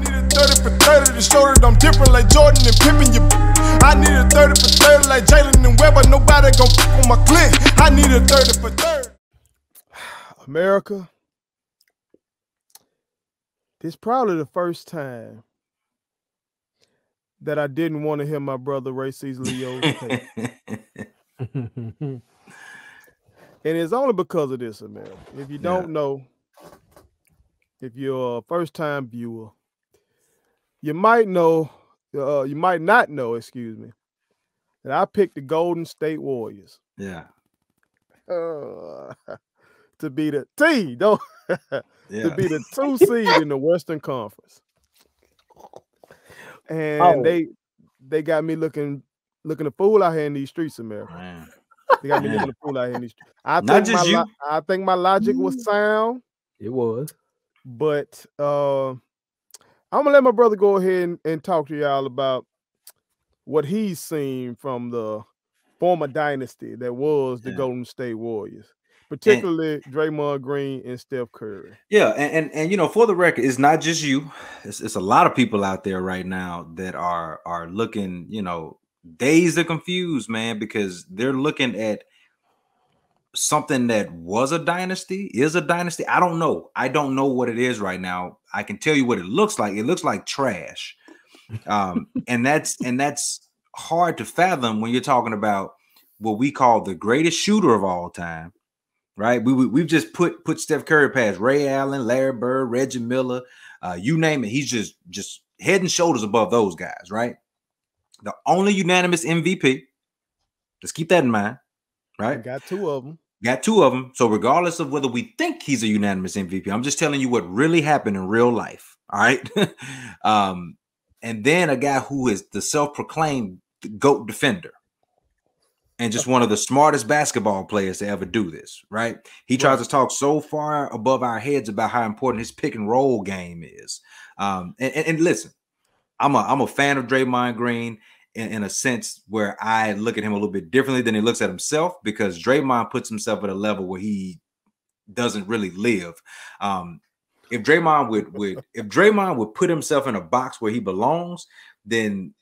need a 30 for 30 to show that I'm different like Jordan and Pippen. You, I need a 30 for 30 like Jalen and Webber. Nobody gon' fuck on my click. I need a 30 for 30. America, this probably the first time that I didn't want to hear my brother Ray C's Leo. and it's only because of this, America. If you don't yeah. know, if you're a first time viewer, you might know, uh, you might not know, excuse me, that I picked the Golden State Warriors. Yeah. Uh, to be the T, don't yeah. to be the two seed in the Western Conference. And oh. they they got me looking looking a fool out here in these streets, America. Man. They got me Man. looking a fool out here in these streets. I Not think my lo- I think my logic was sound. It was. But uh, I'm gonna let my brother go ahead and, and talk to y'all about what he's seen from the former dynasty that was the yeah. Golden State Warriors particularly and, Draymond Green and Steph Curry. Yeah, and, and, and you know, for the record, it's not just you. It's, it's a lot of people out there right now that are are looking, you know, dazed and confused, man, because they're looking at something that was a dynasty, is a dynasty. I don't know. I don't know what it is right now. I can tell you what it looks like. It looks like trash. Um, and that's and that's hard to fathom when you're talking about what we call the greatest shooter of all time right? We, we have just put put Steph Curry past Ray Allen, Larry Bird, Reggie Miller, uh, you name it. He's just just head and shoulders above those guys, right? The only unanimous MVP. Let's keep that in mind, right? Got two of them. Got two of them. So regardless of whether we think he's a unanimous MVP, I'm just telling you what really happened in real life. All right. um, and then a guy who is the self-proclaimed GOAT defender and just one of the smartest basketball players to ever do this, right? He right. tries to talk so far above our heads about how important his pick and roll game is. Um, and, and, and listen, I'm a I'm a fan of Draymond Green in, in, a sense where I look at him a little bit differently than he looks at himself because Draymond puts himself at a level where he doesn't really live. Um, if Draymond would would if Draymond would put himself in a box where he belongs, then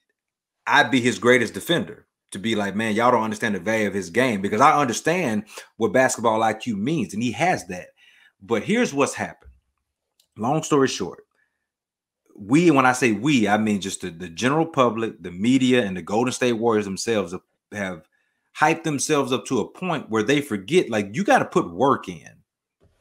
I'd be his greatest defender to be like, man, y'all don't understand the value of his game because I understand what basketball IQ means, and he has that. But here's what's happened. Long story short, we, when I say we, I mean just the, the general public, the media, and the Golden State Warriors themselves have, hyped themselves up to a point where they forget, like, you got to put work in.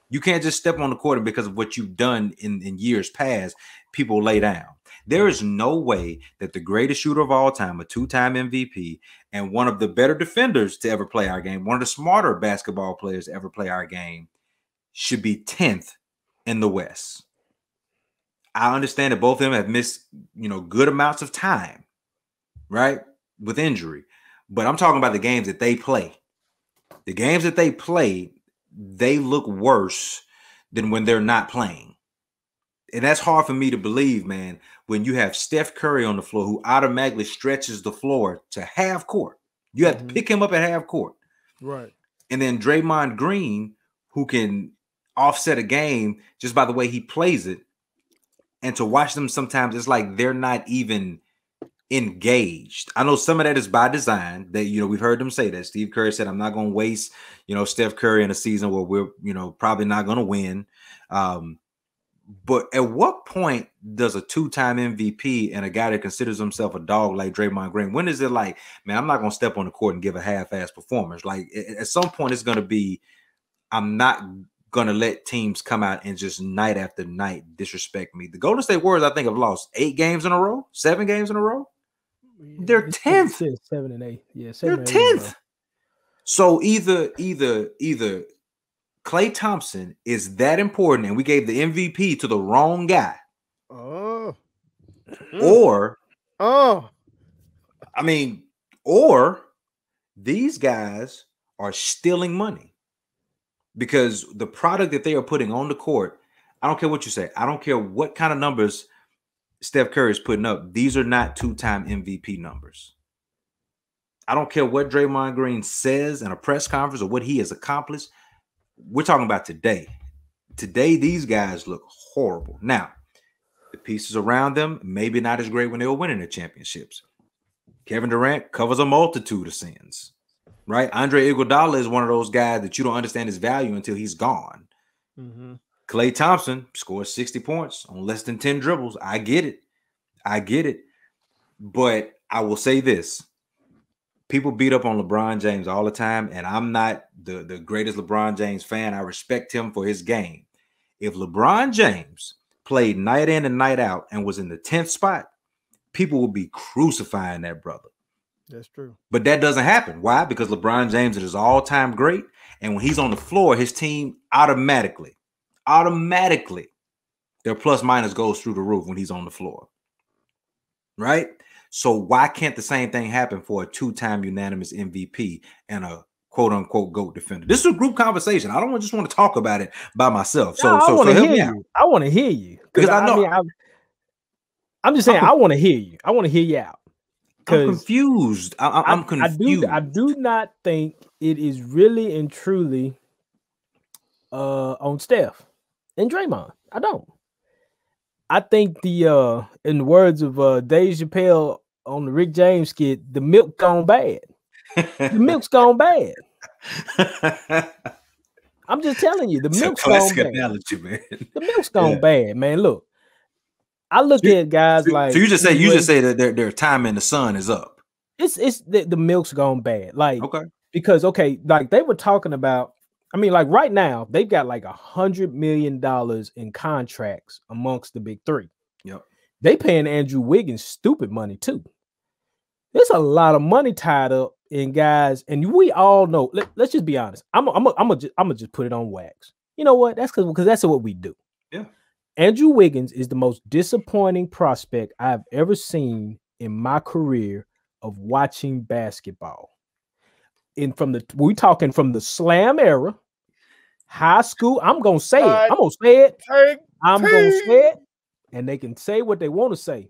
You can't just step on the court because of what you've done in, in years past, people lay down. There is no way that the greatest shooter of all time, a two-time MVP, and one of the better defenders to ever play our game, one of the smarter basketball players to ever play our game, should be 10th in the West. I understand that both of them have missed, you know, good amounts of time, right? With injury. But I'm talking about the games that they play. The games that they play, they look worse than when they're not playing and that's hard for me to believe, man, when you have Steph Curry on the floor who automatically stretches the floor to half court. You have mm-hmm. to pick him up at half court. Right. And then Draymond Green, who can offset a game just by the way he plays it. And to watch them sometimes, it's like they're not even engaged. I know some of that is by design. That you know, we've heard them say that. Steve Kerr said, I'm not gonna waste, you know, Steph Curry in a season where we're, you know, probably not gonna win. Um, but at what point does a two-time MVP and a guy that considers himself a dog like Draymond Green, when is it like, man, I'm not gonna step on the court and give a half-ass performance? Like at some point, it's gonna be, I'm not gonna let teams come out and just night after night disrespect me. The Golden State Warriors, I think, have lost eight games in a row, seven games in a row. They're tenth, seven and eight. Yeah, they're tenth. So either, either, either Klay Thompson is that important and we gave the MVP to the wrong guy. Oh. Mm. Or oh. I mean, or these guys are stealing money because the product that they are putting on the court, I don't care what you say. I don't care what kind of numbers Steph Curry is putting up. These are not two-time MVP numbers. I don't care what Draymond Green says in a press conference or what he has accomplished we're talking about today. Today, these guys look horrible. Now, The pieces around them, maybe not as great when they were winning the championships. Kevin Durant covers a multitude of sins, right? Andre Iguodala is one of those guys that you don't understand his value until he's gone. Mm-hmm. Klay Thompson scores 60 points on less than 10 dribbles. I get it. I get it. But I will say this. People beat up on LeBron James all the time, and I'm not the, the greatest LeBron James fan. I respect him for his game. If LeBron James played night in and night out and was in the 10th spot, people would be crucifying that brother. That's true. But that doesn't happen. Why? Because LeBron James is all-time great. And when he's on the floor, his team automatically, automatically, their plus minus goes through the roof when he's on the floor. Right? So why can't the same thing happen for a two-time unanimous MVP and a quote unquote GOAT defender? This is a group conversation. I don't just want to talk about it by myself. So, No, I so, want to hear out. you. I want to hear you Because I know- I'm, I'm just saying I'm I want to hear you. I want to hear you out. I'm confused. I, I, I'm I confused. do I do not think it is really and truly uh on Steph and Draymond. I don't. I think the uh in the words of uh Dave Chappelle on the Rick James skit, the milk gone bad. The milk's gone bad. I'm just telling you, the It's milk's gone bad. man. The milk's gone Yeah. bad, man. Look, I look So at guys So, like so you just say you just say that their, their time in the sun is up. it's it's the, the milk's gone bad. Like Okay. because okay, like they were talking about. I mean, like right now they've got like a hundred million dollars in contracts amongst the big three. Yep. They paying Andrew Wiggins stupid money too. There's a lot of money tied up in guys, and we all know. Let, us just be honest. I'm I'm I'm gonna I'm gonna just put it on wax. You know what? That's because because that's what we do. Yeah. Andrew Wiggins is the most disappointing prospect I've ever seen in my career of watching basketball. And from the we're talking from the slam era, high school. I'm gonna say it. I'm gonna say it. I'm gonna say it, and they can say what they want to say.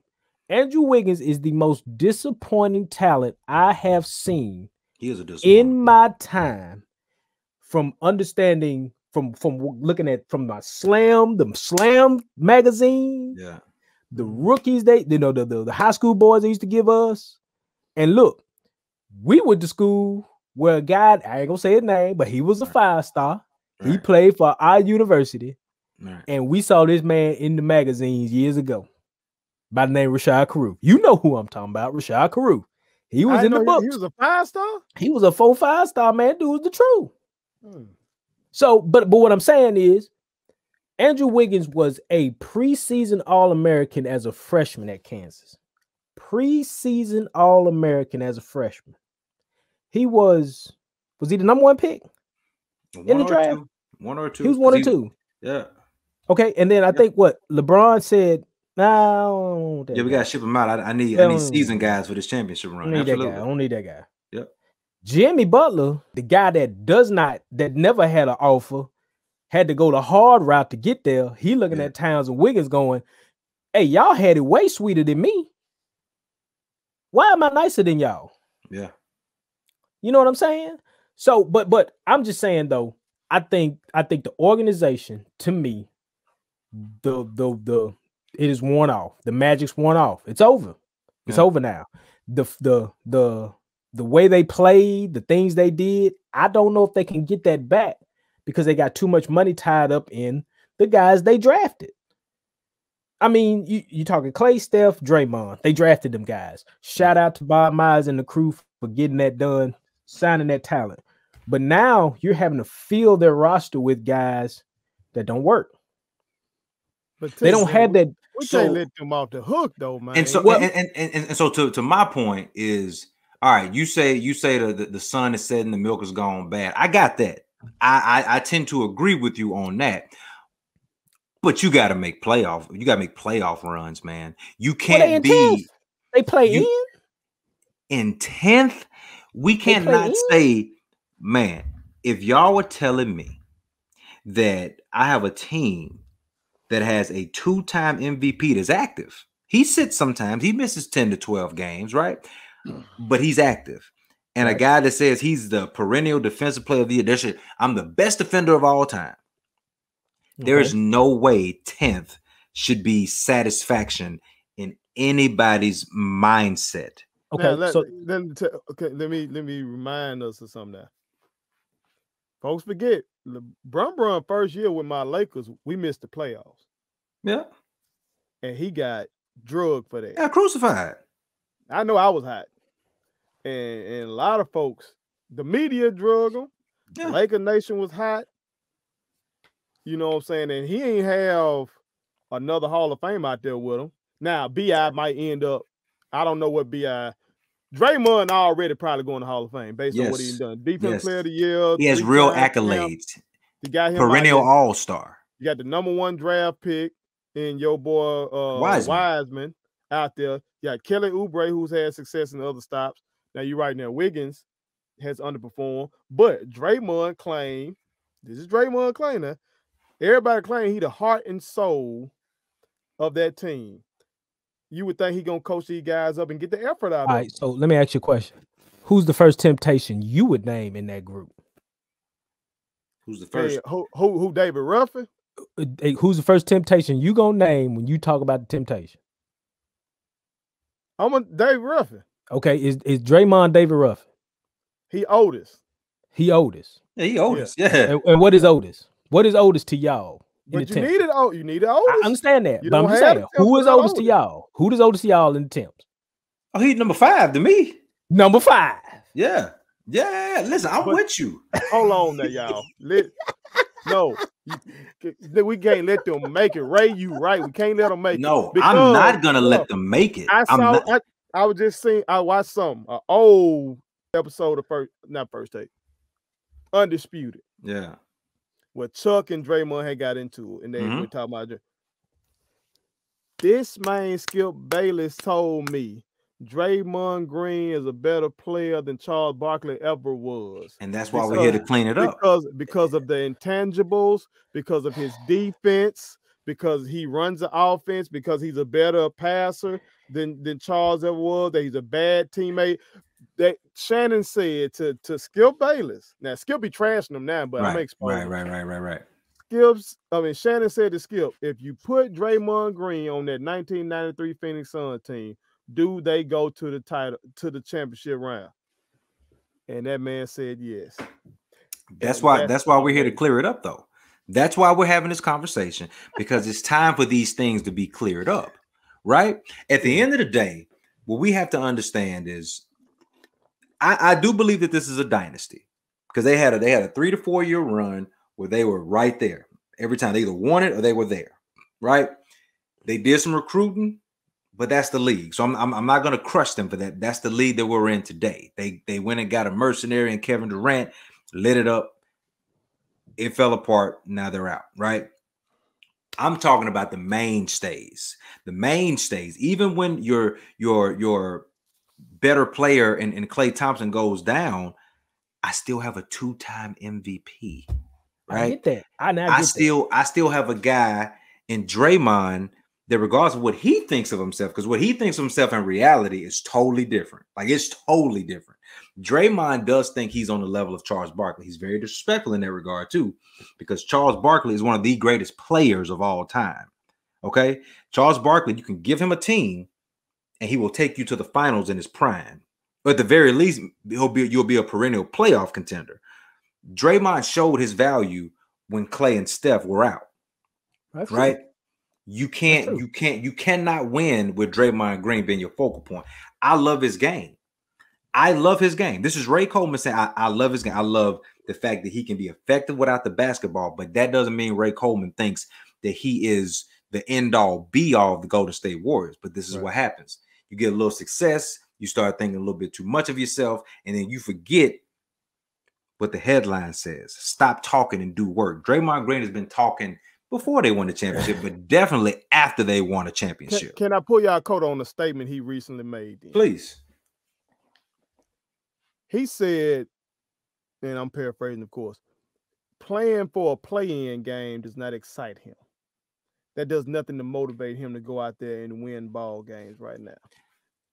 Andrew Wiggins is the most disappointing talent I have seen He is a in my time from understanding from from looking at from my slam the slam magazine yeah. the rookies they you know the, the, the high school boys they used to give us and look we went to school where a guy i ain't gonna say his name but he was a five star he played for our university right. and we saw this man in the magazines years ago by the name Rashad Carew. You know who I'm talking about, Rashad Carew. He was I in the book. He, he was a five star. He was a four five star man. Dude was the truth. Hmm. So, but but what I'm saying is, Andrew Wiggins was a preseason All American as a freshman at Kansas. Preseason All American as a freshman. He was was he the number one pick? One the draft? two. One or two. He was one or 'cause two. Yeah. Okay, and then I think what LeBron said. No, Yeah, we gotta ship him out. I, I need Yeah, I need seasoned guys for this championship I run. don't need that guy. I don't need that guy. Jimmy Butler, the guy that does not, that never had an offer, had to go the hard route to get there. He looking Yeah. at Towns and Wiggins going, Hey, y'all had it way sweeter than me. Why am I nicer than y'all? Yeah. You know what I'm saying? So, but but I'm just saying though, I think I think the organization to me, the the the it is worn off. The magic's worn off. It's over. It's Yeah. over now. The the the the way they played, the things they did, I don't know if they can get that back because they got too much money tied up in the guys they drafted. I mean, you you talking Klay, Steph, Draymond. They drafted them guys. Shout out to Bob Myers and the crew for getting that done, signing that talent. But now you're having to fill their roster with guys that don't work. But They don't have that. We So- can't let them off the hook though, man. And so Well- and, and, and, and so to, to my point is all right, you say you say the, the, the sun is setting, the milk is gone bad. I got that. I, I I tend to agree with you on that. But you got to make playoff. You got to make playoff runs, man. You can't be 10th. They play You- in. in 10th. We cannot say, man, if y'all were telling me that I have a team that has a two-time MVP that's active. He sits sometimes, he misses 10 to 12 games, right? But he's active. And a guy that says he's the perennial defensive player of the year, that should- I'm the best defender of all time. There is no way 10th should be satisfaction in anybody's mindset. Okay, Now, let, so then t- okay, let me let me remind us of something now. Folks forget LeBron Brun first year with my Lakers, we missed the playoffs, Yeah. and he got drugged for that. Yeah, crucified. I know I was hot, and and a lot of folks, the media drug him. Yeah. Laker Nation was hot. You know what I'm saying? And he ain't have another Hall of Fame out there with him. Now, BI might end up, I don't know what BI. Draymond already probably going to Hall of Fame based on what he's done. Defense Yes. player of the year. He has real accolades. You got him Perennial all star. You got the number one draft pick in your boy uh, Wiseman. Wiseman. out there. You got Kelly Oubre, who's had success in other stops. Now you're right now. Wiggins has underperformed, but Draymond claimed this is Draymond claim now. Everybody claim he the heart and soul of that team. You would think he gonna coach these guys up and get the effort out all of right, so let me ask you a question. Who's the first temptation you would name in that group? Who's the first? Hey, who, who who David Ruffin? Uh, hey, Who's the first temptation you gonna name when you talk about the temptation? I'm a David Ruffin. Okay, is is Draymond David Ruffin? He oldest. He oldest. Yeah, he oldest. Yeah. And, and what is oldest? What is oldest to y'all? But the you need needed oh, you need I oldest. I understand that, You but I'm just saying, who is oldest, Otis to y'all? Who does Otis to y'all in the temps? Oh, he's number five to me. Number five. Yeah. Yeah. Listen, I'm But- with you. Hold on there, y'all. Let, no, we can't let them make it. Ray, you right. We can't let them make No, it. No, I'm not gonna let them make it. I I'm saw. not- I, I was just seeing. I watched some uh, old episode of first, not first take, undisputed, yeah. where Chuck and Draymond had got into it, and they Mhm. were talking about. This man, Skip Bayless, told me Draymond Green is a better player than Charles Barkley ever was. And that's why we're here to clean it up. because because of the intangibles, because of his defense, because he runs the offense, because he's a better passer than than Charles ever was. That he's a bad teammate. That Shannon said to to Skip Bayless. Now Skip be trashing him now, but I'm Right, right, right, right, right, right. Skip's. I mean Shannon said to Skip, if you put Draymond Green on that 1993 Phoenix Sun team, do they go to the title to the championship round? And that man said yes. That's And why that's that's why we're here to clear it up though. That's why we're having this conversation because it's time for these things to be cleared up. Right? At the end of the day, what we have to understand is I, I do believe that this is a dynasty because they had a they had a three to four year run where they were right there. Every time they either won it or they were there. Right? They did some recruiting, but that's the league. So I'm, I'm, I'm not going to crush them for that. That's the league that we're in today. They they went and got a mercenary and Kevin Durant lit it up. It fell apart. Now they're out, right? I'm talking about the mainstays. The mainstays. Even when your your your better player and, and Klay Thompson goes down, I still have a two-time MVP. Right. I get that. I now I get that. still I still have a guy in Draymond that regardless of what he thinks of himself, because what he thinks of himself in reality is totally different. Like it's totally different. Draymond does think he's on the level of Charles Barkley. He's very disrespectful in that regard too, because Charles Barkley is one of the greatest players of all time. Okay, Charles Barkley, you can give him a team, and he will take you to the finals in his prime. But at the very least, he'll be you'll be a perennial playoff contender. Draymond showed his value when Klay and Steph were out, That's true. right? You can't, you can't, you cannot win with Draymond Green being your focal point. I love his game. I love his game. This is Ray Coleman saying, I, I love his game. I love the fact that he can be effective without the basketball, but that doesn't mean Ray Coleman thinks that he is the end all be all of the Golden State Warriors. But this is Right. what happens. You get a little success, you start thinking a little bit too much of yourself, and then you forget what the headline says. Stop talking and do work. Draymond Green has been talking before they won the championship, but definitely after they won a Can, championship. can I pull y'all coat on a statement he recently made? then? Please. He said, and I'm paraphrasing, of course, playing for a play-in game does not excite him. That does nothing to motivate him to go out there and win ball games right now.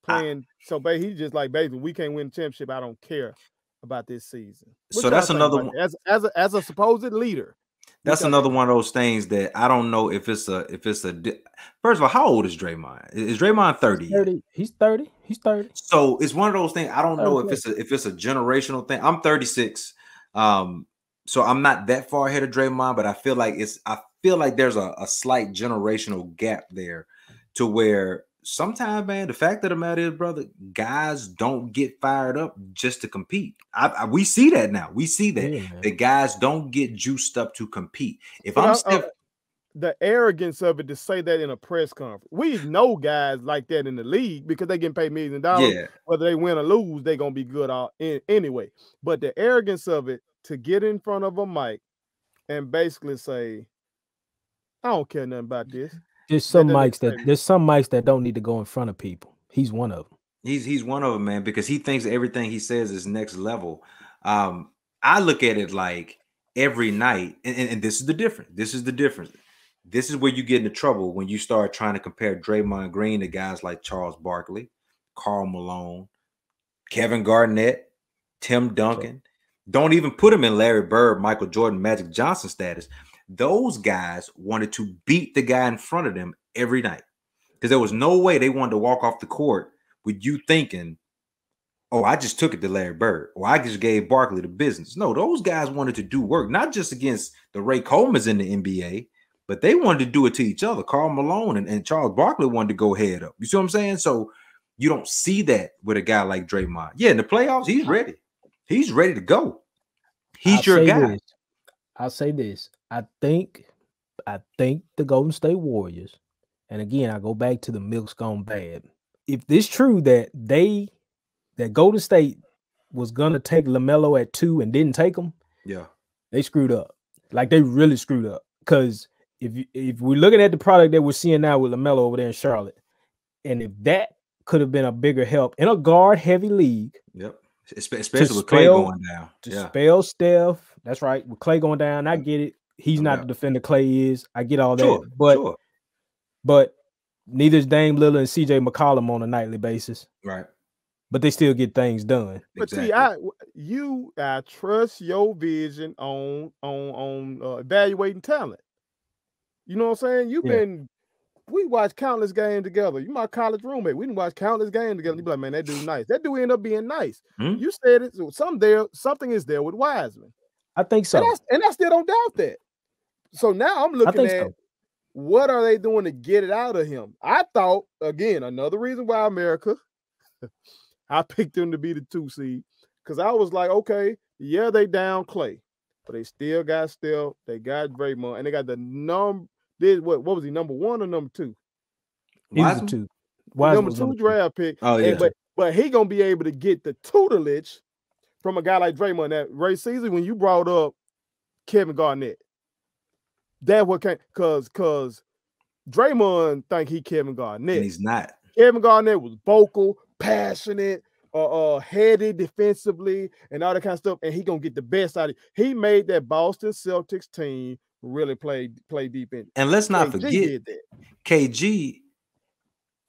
I- Playing so ba- he's just like basically we can't win the championship. I don't care about this season. What So that's another one- As as a, as a supposed leader. That's another one of those things that I don't know if it's a if it's a. First of all, how old is Draymond? Is Draymond thirty? Thirty. He's thirty. He's thirty. So it's one of those things. I don't know if it's a if it's a generational thing. I'm 36. Um, so I'm not that far ahead of Draymond, but I feel like it's I feel like there's a, a slight generational gap there to where sometimes, man, the fact of the matter is, brother, guys don't get fired up just to compete. I, I, we see that now. We see that yeah, the guys don't get juiced up to compete. If but I'm uh, the arrogance of it to say that in a press conference, we know guys like that in the league because they getting paid millions of dollars. Yeah. Whether they win or lose, they're gonna be good all in, anyway. But the arrogance of it to get in front of a mic and basically say, "I don't care nothing about this." There's some mics that there's some mics that don't need to go in front of people. He's one of them. He's he's one of them, man, because he thinks everything he says is next level. Um, I look at it like every night, and, and, and this is the difference. This is the difference. This is where you get into trouble when you start trying to compare Draymond Green to guys like Charles Barkley, Karl Malone, Kevin Garnett, Tim Duncan. Don't even put him in Larry Bird, Michael Jordan, Magic Johnson status those guys wanted to beat the guy in front of them every night because there was no way they wanted to walk off the court with you thinking, oh, I just took it to Larry Bird or I just gave Barkley the business. No, those guys wanted to do work, not just against the Ray Coleman's in the NBA, but they wanted to do it to each other. Karl Malone and, and Charles Barkley wanted to go head up. You see what I'm saying? So you don't see that with a guy like Draymond. Yeah, in the playoffs, he's ready. He's ready to go. He's I'll your guy. This. I'll say this. I think I think the Golden State Warriors, and again, I go back to the milk's gone bad. If this true that they that Golden State was gonna take LaMelo at two and didn't take him, yeah, they screwed up. Like they really screwed up. Because if if we're looking at the product that we're seeing now with LaMelo over there in Charlotte, and if that could have been a bigger help in a guard heavy league, yep, especially with Klay going down, to yeah. spell Steph. That's right. With Klay going down, I get it. He's not yeah. the defender Klay is. I get all that, sure, but sure. but neither is Dame Lillard and CJ McCollum on a nightly basis. Right. But they still get things done. But exactly. see, I you I trust your vision on on on uh, evaluating talent. You know what I'm saying? You've yeah. been we watch countless games together. You my college roommate. We didn't watch countless games together. You be like, man, that dude nice. That dude end up being nice. Hmm? You said it. So some there, something is there with Wiseman. I think so. And I, and I still don't doubt that. So now I'm looking at so. what are they doing to get it out of him? I thought again another reason why America. I picked them to be the two seed because I was like, okay, yeah, they down Klay, but they still got still they got Draymond and they got the number. Did what? What was he? Number one or number two? Wiseman two. Wiseman number two number draft two. pick. Oh yeah. And, but but he gonna be able to get the tutelage from a guy like Draymond. That Ray Caesar, when you brought up Kevin Garnett, that what came because because Draymond think he Kevin Garnett. And he's not. Kevin Garnett was vocal, passionate, uh, uh headed defensively, and all that kind of stuff. And he gonna get the best out of it. He made that Boston Celtics team really play play deep in. And let's not KG forget KG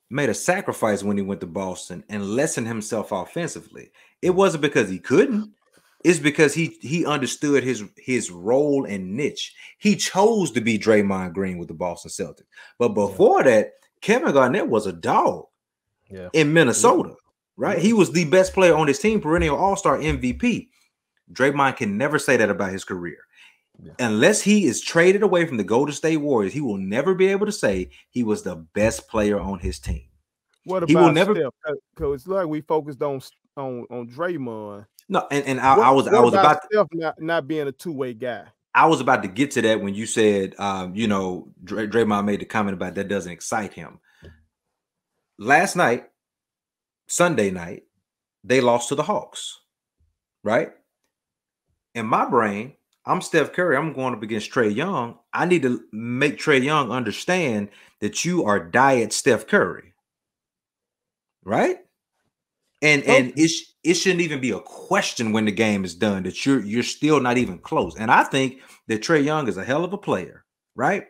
made a sacrifice when he went to Boston and lessened himself offensively. It wasn't because he couldn't is because he he understood his his role and niche. He chose to be Draymond Green with the Boston Celtics. But before yeah. that, Kevin Garnett was a dog yeah. in Minnesota, yeah. right? He was the best player on his team, perennial All-Star MVP. Draymond can never say that about his career. Unless he is traded away from the Golden State Warriors, he will never be able to say he was the best player on his team. What about he will never because uh, it's like we focused on on on Draymond no, and, and I, what, I was I was about to, not, not being a two way guy. I was about to get to that when you said, um, you know, Dray- Draymond made the comment about that doesn't excite him. Last night, Sunday night, they lost to the Hawks, right? In my brain, I'm Steph Curry. I'm going up against Trae Young. I need to make Trae Young understand that you are diet Steph Curry, right? And oh. and it it shouldn't even be a question when the game is done that you're you're still not even close. And I think that Trae Young is a hell of a player, right?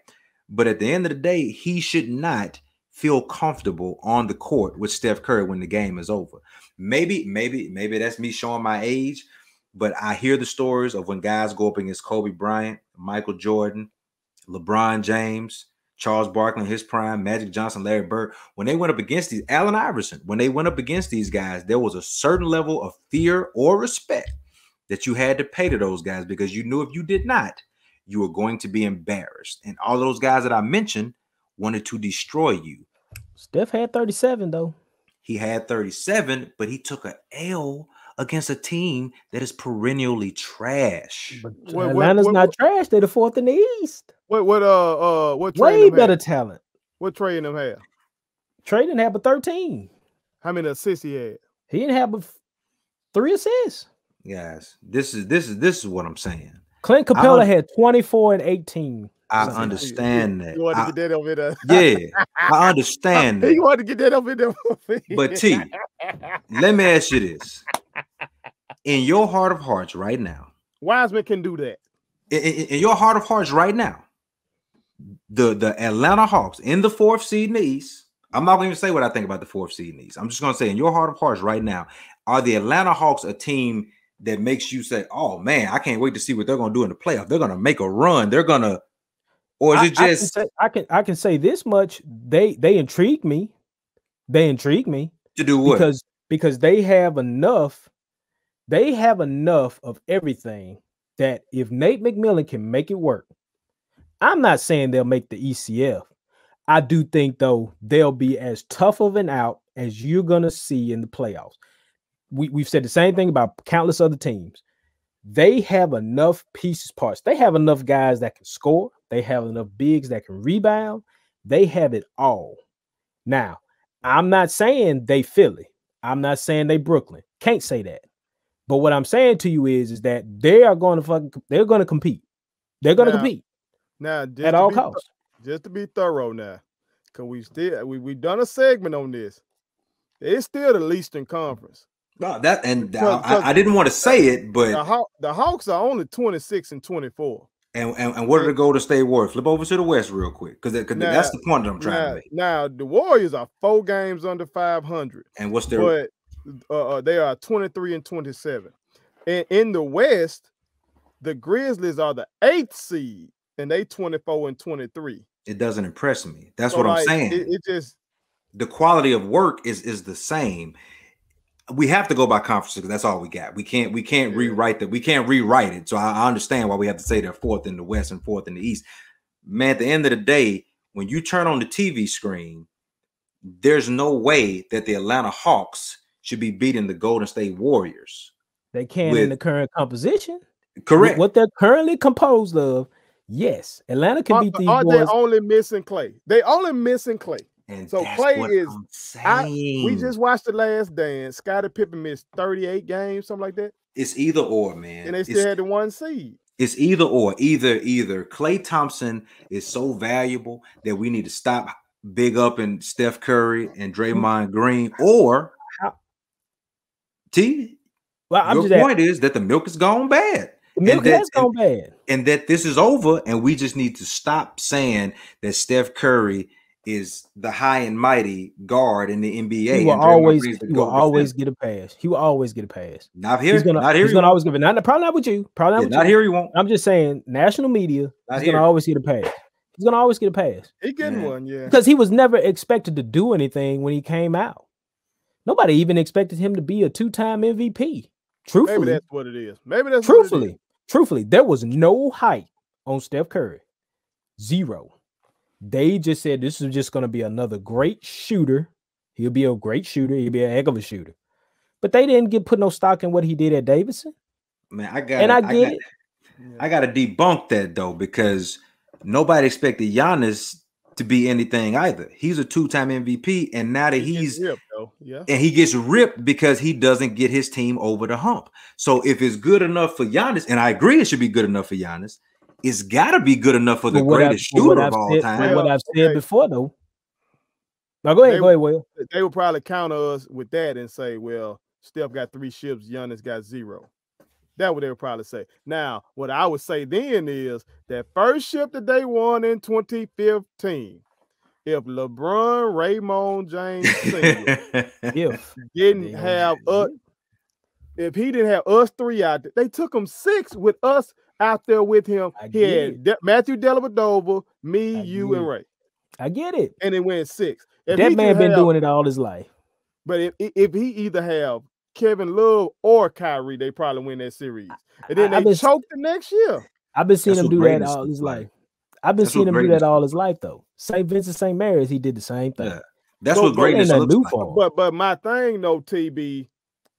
But at the end of the day, he should not feel comfortable on the court with Steph Curry when the game is over. Maybe, maybe, maybe that's me showing my age, but I hear the stories of when guys go up against Kobe Bryant, Michael Jordan, LeBron James, Charles Barkley in his prime, Magic Johnson, Larry Bird. When they went up against these, Allen Iverson, when they went up against these guys, there was a certain level of fear or respect that you had to pay to those guys because you knew if you did not, you were going to be embarrassed. And all those guys that I mentioned wanted to destroy you. Steph had 37 though. He had 37, but he took a L against a team that is perennially trash. But What- what- Atlanta's what- not trash. They're the fourth in the East. What what uh uh what Way better have? talent. What trading them have? Trae didn't have but 13. How many assists he had? He didn't have but f- three assists. Guys, this is this is this is what I'm saying. Clint Capela un- had 24 and 18. I Something. understand that. You want to get that over there? yeah, I understand that. You want to get that over there? But T, let me ask you this: in your heart of hearts, right now, Wiseman can do that. in, in- in your heart of hearts, right now, the the Atlanta Hawks in the fourth seed in the East. I'm not going to say what I think about the fourth seed in the East. I'm just going to say, in your heart of hearts, right now, are the Atlanta Hawks a team that makes you say, "Oh man, I can't wait to see what they're going to do in the playoff. They're going to make a run. They're going to," or is I, it I can just say, I can I can say this much. They they intrigue me. They intrigue me to do what? because because they have enough. They have enough of everything that if Nate McMillan can make it work, I'm not saying they'll make the ECF. I do think though they'll be as tough of an out as you're gonna see in the playoffs. We, we've said the same thing about countless other teams. They have enough pieces, parts. They have enough guys that can score. They have enough bigs that can rebound. They have it all. Now, I'm not saying they Philly. I'm not saying they Brooklyn. Can't say that. But what I'm saying to you is, is that they are going to fucking they're going to compete. They're going to compete Now, just at all be thor- costs. just to be thorough now, because we still we we done a segment on this. It's still the Eastern Conference. No, that and Because- I, I didn't want to say it, but The, Haw- the Hawks are only 26 and 24. And, and, and what did the Golden State Warriors? Flip over to the West real quick, because that's the point that I'm trying Now, to make. now the Warriors are four games under 500, And what's their but uh, uh, they are 23 and 27. And in the West, the Grizzlies are the eighth seed, and they 24 and 23. it doesn't impress me. That's So, what I'm saying. It, it just the quality of work is is the same. We have to go by conferences because that's all we got. We can't we can't Yeah. rewrite that. We can't rewrite it. So I, I understand why we have to say they're fourth in the West and fourth in the East. Man, at the end of the day, when you turn on the TV screen, there's no way that the Atlanta Hawks should be beating the Golden State Warriors. They can with- in the current composition. With Correct. What they're currently composed of. Yes, Atlanta can are, beat these are they only missing Klay? They only missing Klay. And So that's Klay what is- I'm I- We just watched the last dance. Scottie Pippen missed 38 games, something like that, it's either or, man. and they still it's, had the one seed. it's either or. Either either Klay Thompson is so valuable that we need to stop big up in Steph Curry and Draymond Green, or How- T. well, I'm your just point is that the milk has gone bad, the milk that- has gone bad. and that this is over, and we just need to stop saying that Steph Curry is the high and mighty guard in the NBA. He will always he will always get a pass. He will always get a pass. not here, He's gonna not here, he's you gonna always give it. Not probably not with you. Probably not Yeah, with not you. here. You won't. I'm just saying, national media. Not he's here. gonna always get a pass. He's gonna always get a pass He getting Yeah. one, yeah. because he was never expected to do anything when he came out. Nobody even expected him to be a two-time MVP. Maybe Truthfully, that's what it is. Maybe that's what it is. truthfully, truthfully, there was no hype on Steph Curry. Zero. They just said this is just going to be another great shooter. He'll be a great shooter. He'll be a heck of a shooter. But they didn't get put no stock in what he did at Davidson. Man, I got And I got, get it. I got to debunk that though because nobody expected Giannis to be anything either. He's a two-time MVP, and now that He he's ripped. Yeah. and he gets ripped because he doesn't get his team over the hump. So if it's good enough for Giannis, and I agree it should be good enough for Giannis, it's got to be good enough for the But what I've- greatest shooter of all said- time. Well, what I've said okay. before though. Now go ahead, They- go ahead, Will. They would probably counter us with that and say, well, Steph got three ships, Giannis got zero. That what they would probably say. Now, what I would say then is that first ship that they won in 2015, if LeBron Raymond James Sr. If didn't They have uh, if he didn't have us three out there, they took him six with us out there with him. I He had. De- Matthew Dellavedova, me, I you, and. Ray, I get it. and it went six. If that man been have- doing it all his life. But if if he either have Kevin Love or Kyrie, they probably win that series. And then I- I've they been- choked the next year. I've been seeing That's him do that all looks his like. life. I've been That's seeing him do that all his life though. St. Vincent St. Mary's, he did the same thing. Yeah. That's But- what but greatness ain't looks new like. for. But but my thing though, TB,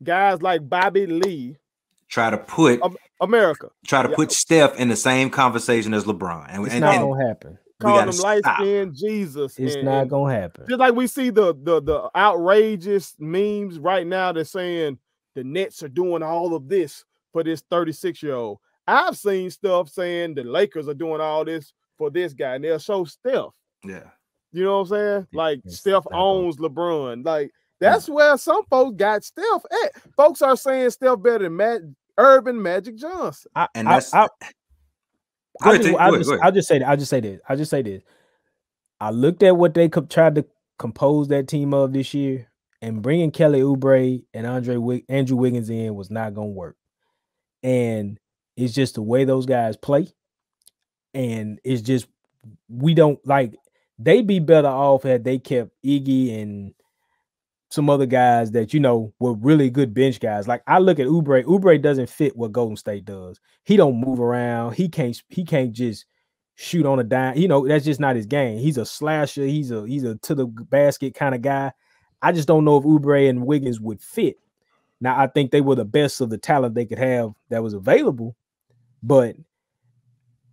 guys like Bobby Lee, Try to put America, try to yeah. put Steph in the same conversation as LeBron, and, It's and, not and gonna happen. Calling gotta him light stop. skinned Jesus. It's and- not gonna happen. just like we see the the the outrageous memes right now. They're saying the Nets are doing all of this for this 36 year old. I've seen stuff saying the Lakers are doing all this for this guy, and they'll show Steph. yeah, You know what I'm saying? Like It's Steph not gonna- owns LeBron. Like that's where some folks got Steph at. Folks are saying Steph better than Matt Urban Magic Johnson. I, and I- that's I, go ahead, just, I'll, just. I'll just say that. I'll just say this. I'll just say this. I looked at what they co- tried to compose that team of this year, and bringing Kelly Oubre and Andre Wig- Andrew Wiggins in was not going to work. And it's just the way those guys play, and it's just we don't like. They'd be better off had they kept Iggy and some other guys that you know were really good bench guys. Like I look at Oubre. Oubre doesn't fit what Golden State does. He don't move around. He can't. He can't just shoot on a dime. You know that's just not his game. He's a slasher. He's a he's a to the basket kind of guy. I just don't know if Oubre and Wiggins would fit. Now I think they were the best of the talent they could have that was available, but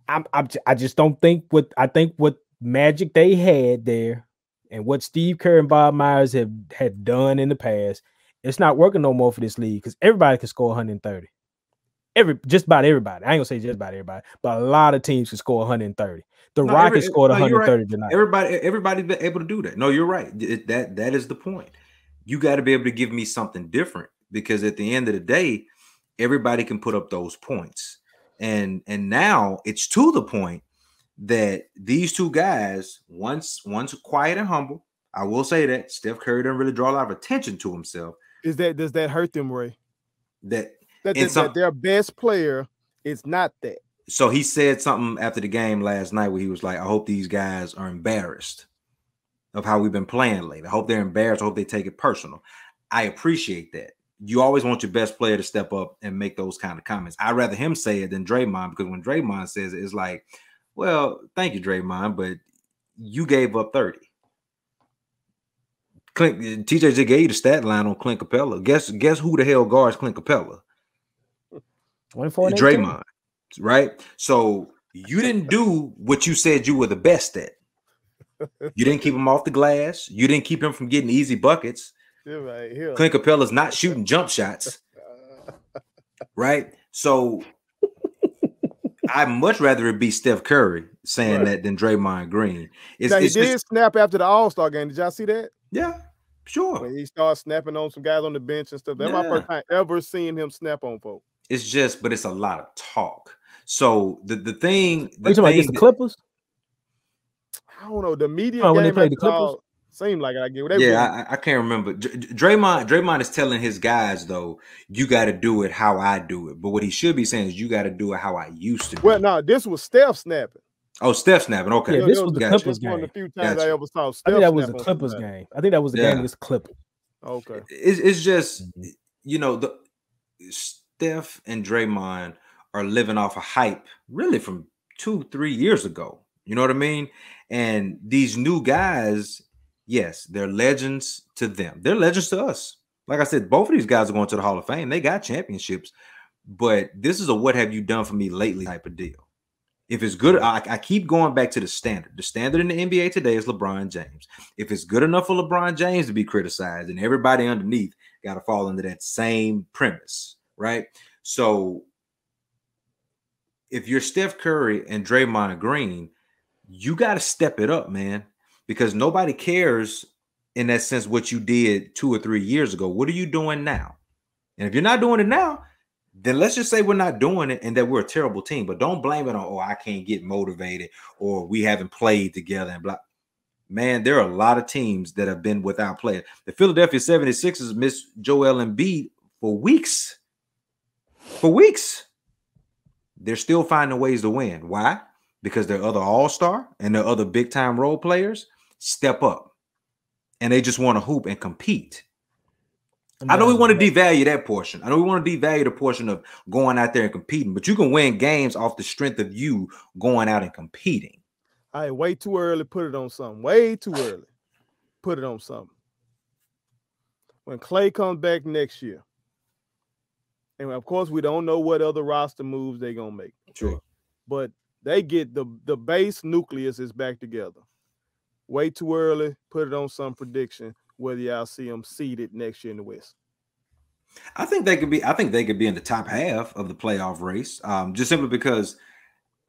I'm, I'm I just don't think what I think what magic they had there and what Steve Kerr and Bob Myers have had done in the past, it's not working no more for this league because everybody can score 130. Every just about everybody. I ain't gonna say just about everybody, but a lot of teams can score 130. The No, Rockets every- scored no, you're right. 130 tonight. everybody everybody's been able to do that. No, you're right. It- that that is the point. You got to be able to give me something different because at the end of the day, everybody can put up those points. And and now it's to the point that these two guys, once one's quiet and humble. I will say that Steph Curry doesn't really draw a lot of attention to himself. Is that does that hurt them, Ray? That That, that, some- that their best player is not that. so he said something after the game last night where he was like, I hope these guys are embarrassed of how we've been playing lately. I hope they're embarrassed. I hope they take it personal. I appreciate that. You always want your best player to step up and make those kind of comments. I'd rather him say it than Draymond because when Draymond says it, it's like, well, thank you, Draymond, but you gave up 30. Clint, eh, TJ just gave you the stat line on Clint Capela. Guess guess who the hell guards Clint Capela? 24 and 18. Draymond, right? So you didn't do what you said you were the best at. You didn't keep him off the glass. You didn't keep him from getting easy buckets. Right here. Clint Capela's not shooting jump shots, right? So I'd much rather it be Steph Curry saying Right. that than Draymond Green. It's, now he did just- snap after the All Star game. Did y'all see that? yeah, sure. When he started snapping on some guys on the bench and stuff. That's my first time ever seeing him snap on folks. It's just, but it's a lot of talk. So the the thing, Are the you talking about thing the Clippers? I don't know. The media Oh, game when they played the Clippers? all seemed like I get. They yeah, I, I can't remember. Dr- Draymond, Draymond is telling his guys though, you got to do it how I do it. But what he should be saying is, you got to do it how I used to. Do well, it. no, this was Steph snapping. Oh, Steph snapping. Okay, Yeah, this was the Gotcha. Clippers This one of the game. few times I ever saw I think that was the Clippers somebody. game. I think that was the Yeah. game against Clippers. Okay. it's, it's just Mhm. you know the Steph and Draymond are living off a hype really from two three years ago. You know what I mean? And these new guys, yes, they're legends to them. They're legends to us. Like I said, both of these guys are going to the Hall of Fame. They got championships, but this is a what have you done for me lately type of deal. If it's good, I, I keep going back to the standard. The standard in the NBA today is LeBron James. If it's good enough for LeBron James to be criticized, and everybody underneath got to fall into that same premise, right? So if you're Steph Curry and Draymond Green, you got to step it up, man, because nobody cares in that sense what you did two or three years ago. What are you doing now? And if you're not doing it now, then let's just say we're not doing it and that we're a terrible team. But don't blame it on, oh, I can't get motivated or we haven't played together and blah. Man, there are a lot of teams that have been without players. The Philadelphia 76ers missed Joel Embiid for weeks for weeks. They're still finding ways to win. Why? Because their other all-star and their other big-time role players step up. And they just want to hoop and compete. I know we want to devalue that portion. I know we want to devalue the portion of going out there and competing, but you can win games off the strength of you going out and competing. I way too early. Put it on something. Way too early. Put it on something. When Klay comes back next year, and of course we don't know what other roster moves they're gonna make. Sure. But they get the the base nucleus is back together. Way too early. Put it on some prediction whether y'all see them seeded next year in the West. I think they could be. I think they could be in the top half of the playoff race, um, just simply because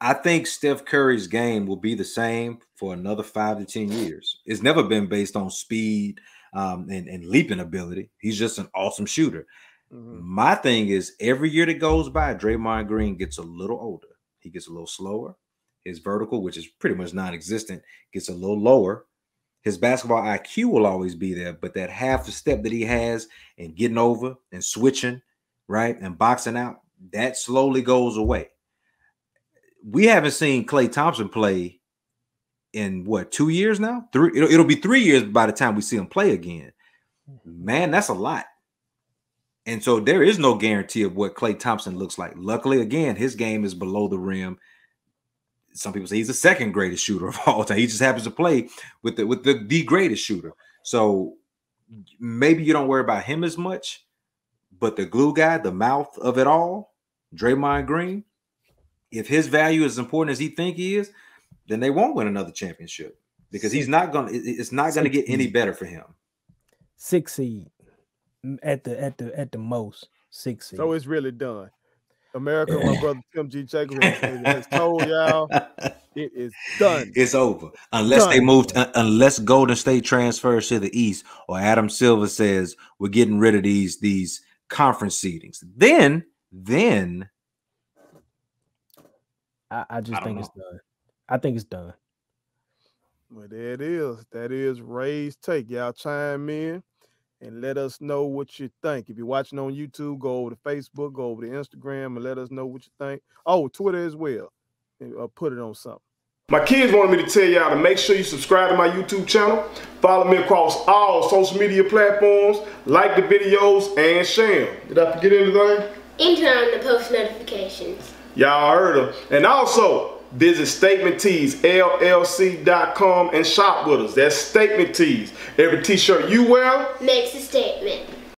I think Steph Curry's game will be the same for another five to ten years. It's never been based on speed um, and, and leaping ability. He's just an awesome shooter. Mm-hmm. My thing is, every year that goes by, Draymond Green gets a little older. He gets a little slower. His vertical, which is pretty much non-existent, gets a little lower his basketball IQ will always be there, but that half a step that he has and getting over and switching, right, and boxing out, that slowly goes away. We haven't seen Klay Thompson play in what two years now? Three. It'll, it'll be three years by the time we see him play again. Mm-hmm. Man, that's a lot. And so there is no guarantee of what Klay Thompson looks like. Luckily, again, his game is below the rim some people say he's the second greatest shooter of all time. He just happens to play with the with the, the greatest shooter. So maybe you don't worry about him as much, but the glue guy, the mouth of it all, Draymond Green, if his value is important as he think he is, then they won't win another championship because he's not gonna. It's not gonna get any better for him. Six seed at the at the at the most six seed. So it's really done. America, my brother Tim G. Jacob has told y'all it is done. It's over unless done. they moved. Uh, unless Golden State transfers to the East, or Adam Silver says we're getting rid of these these conference seedings. Then, then I, I just I think know. it's done. I think it's done. Well, there it is. That is Ray's take. Y'all chime in and let us know what you think. If you're watching on YouTube, go over to Facebook, go over to Instagram, and let us know what you think. Oh, Twitter as well. And, uh, put it on something. My kids wanted me to tell y'all to make sure you subscribe to my YouTube channel, follow me across all social media platforms, like the videos, and share them. Did I forget anything? And turn on the post notifications. Y'all heard them. And also, Visit Statement LLC.com and shop with us. That's Statement Tees. Every t-shirt you wear makes a statement.